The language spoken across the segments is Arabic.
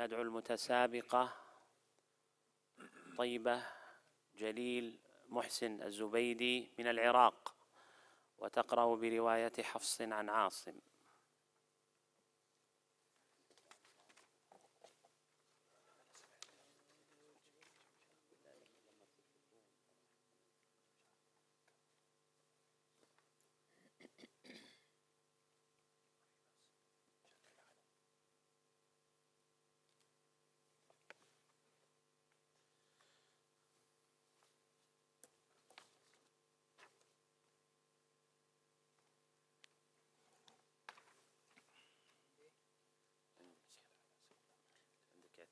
ندعو المتسابقة. طيبة جليل محسن الزبيدي من العراق وتقرأ برواية حفص عن عاصم.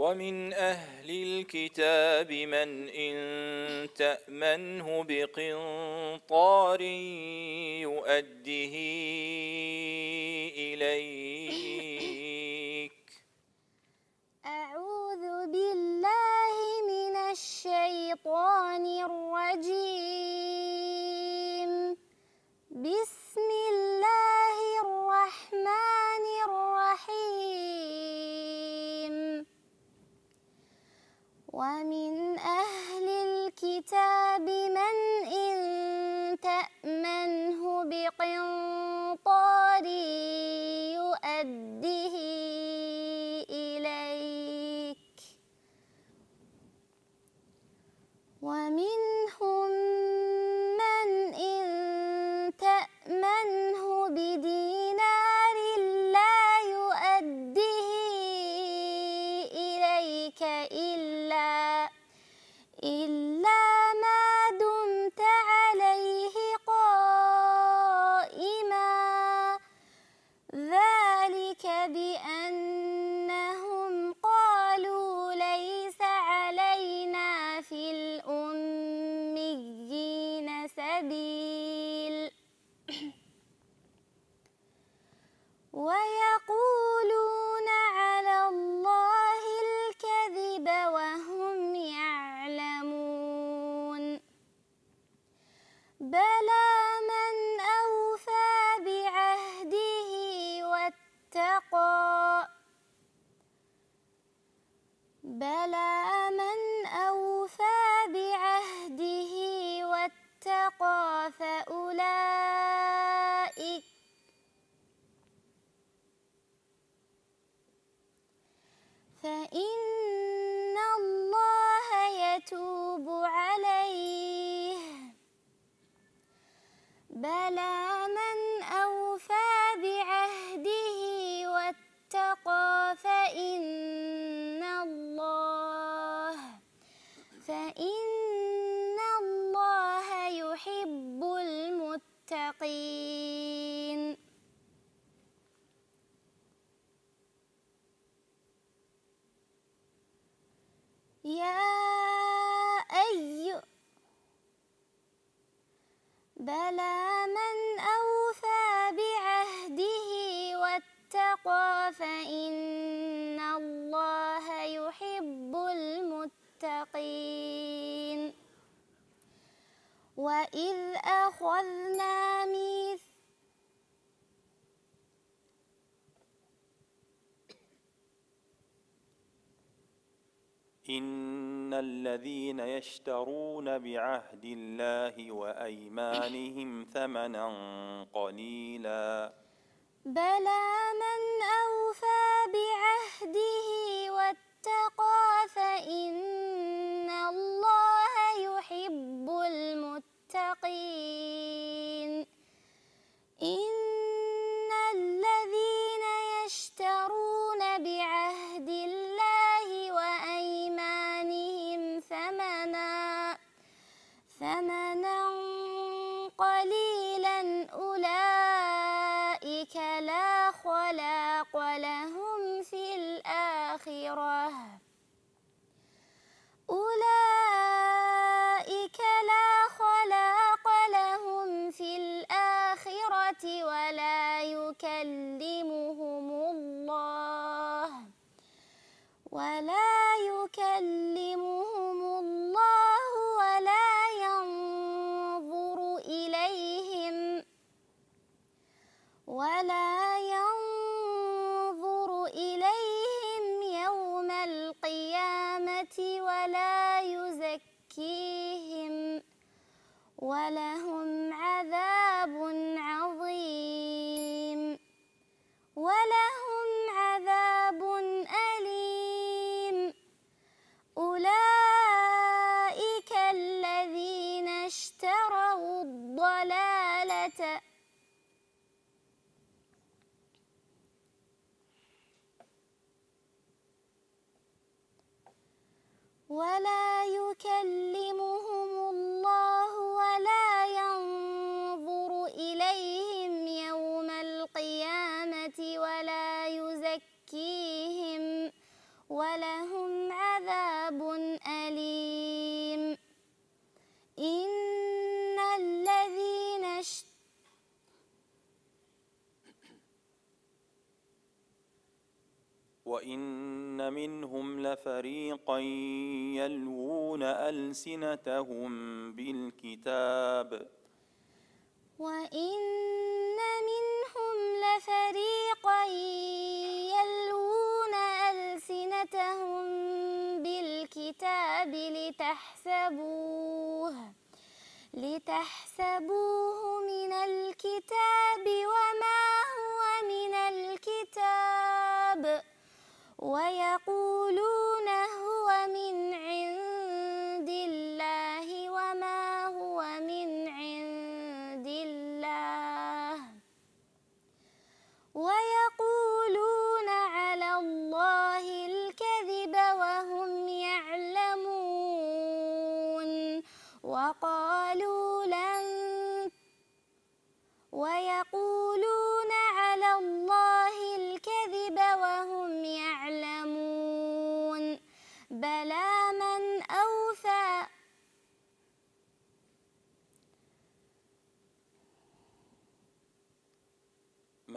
ومن أهل الكتاب من إن تأمنه بقنطار يؤده إليك. أعوذ بالله من الشيطان الرجيم. بسم ومنهم فإن الله يتوب عليه. بلى إن الذين يشترون بعهد الله وأيمانهم ثمنا قليلا. بلى من أوفى بعهده واتقى فإن الله يحب المتقين. إن يكلمهم الله. ولا يكلمهم الله ولا ينظر إليهم. ولا ينظر إليهم يوم القيامة ولا يزكيهم. ولا ولا يكلمهم الله ولا ينظر إليهم يوم القيامة ولا يزكيهم ولهم عذاب أليم. إن الذين اشت وإن منهم لفريقا يلوون ألسنتهم بالكتاب وإن منهم لفريقا يلوون ألسنتهم بالكتاب لتحسبوه لتحسبوه من الكتاب ويقولون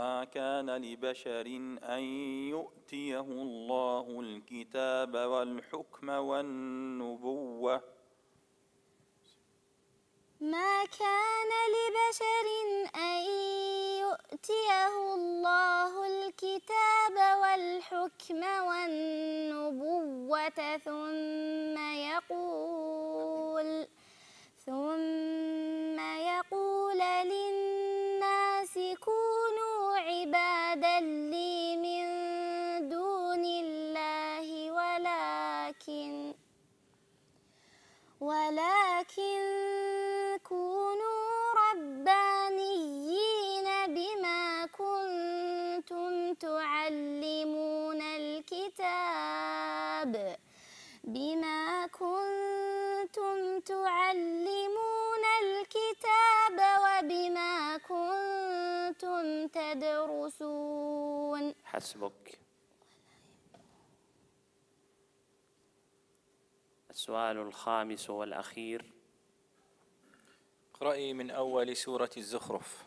ما كان لبشر أن يؤتيه الله الكتاب والحكم والنبوة. ما كان لبشر أن يؤتيه الله الكتاب والحكم ولكن كونوا ربانيين بما كنتم تعلمون الكتاب بما كنتم تعلمون الكتاب وبما كنتم تدرسون. حسبك. السؤال الخامس والأخير. اقرأي من أول سورة الزخرف.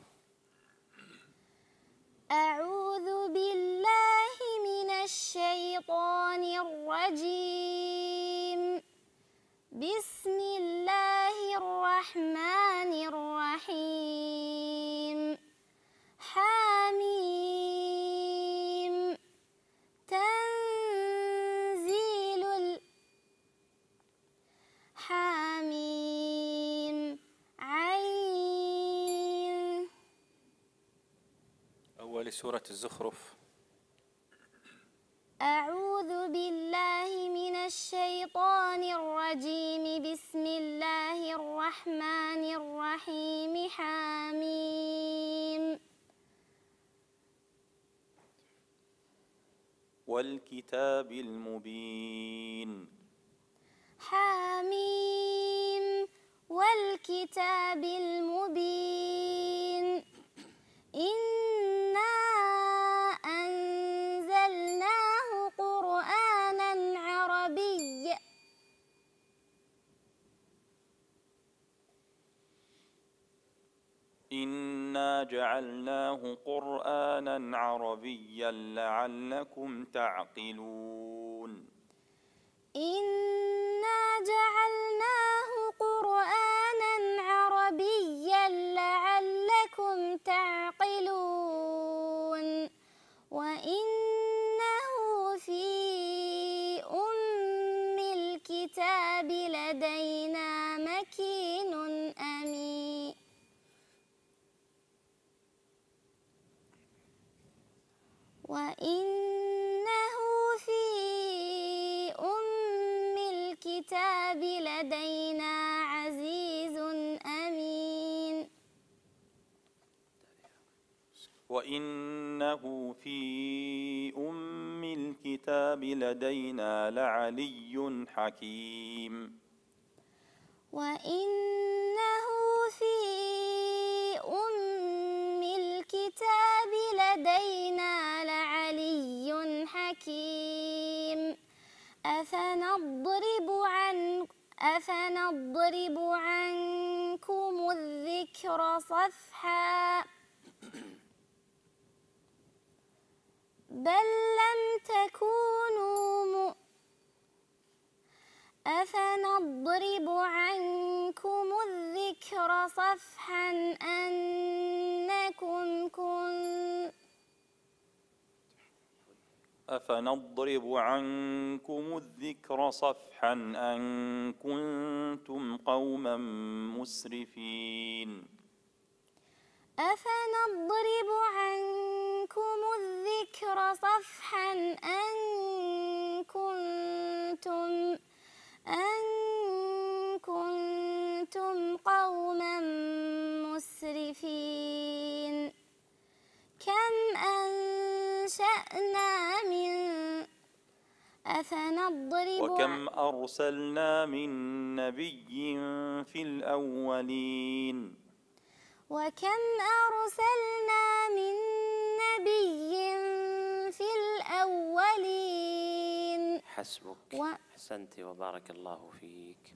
أعوذ بالله من الشيطان الرجيم. بسم الله أول سورة الزخرف. أعوذ بالله من الشيطان الرجيم. بسم الله الرحمن الرحيم. حميم. والكتاب المبين. حميم. والكتاب المبين. إنا إنا جعلناه قرآنا عربيا لعلكم تعقلون وإنه في أم الكتاب لدينا عزيز أمين. وإنه في أم الكتاب لدينا لعلي حكيم. وإنه في أم الكتاب لدينا لعلي حكيم. أفنضرب عن أفنضرب عنكم الذكر صفحا. بل لم تكونوا أفنضرب عنكم الذكر صفحا. أفنضرب عنكم الذكر صفحا أن كنتم قوما مسرفين. أفنضرب عنكم الذكر صفحا أن كنتم أن كنتم قوما مسرفين. كم أنشأنا أفنضرب؟ وكم أرسلنا من نبي في الأولين؟ وكم أرسلنا من نبي في الأولين؟ حسبك. و- أحسنت وبارك الله فيك.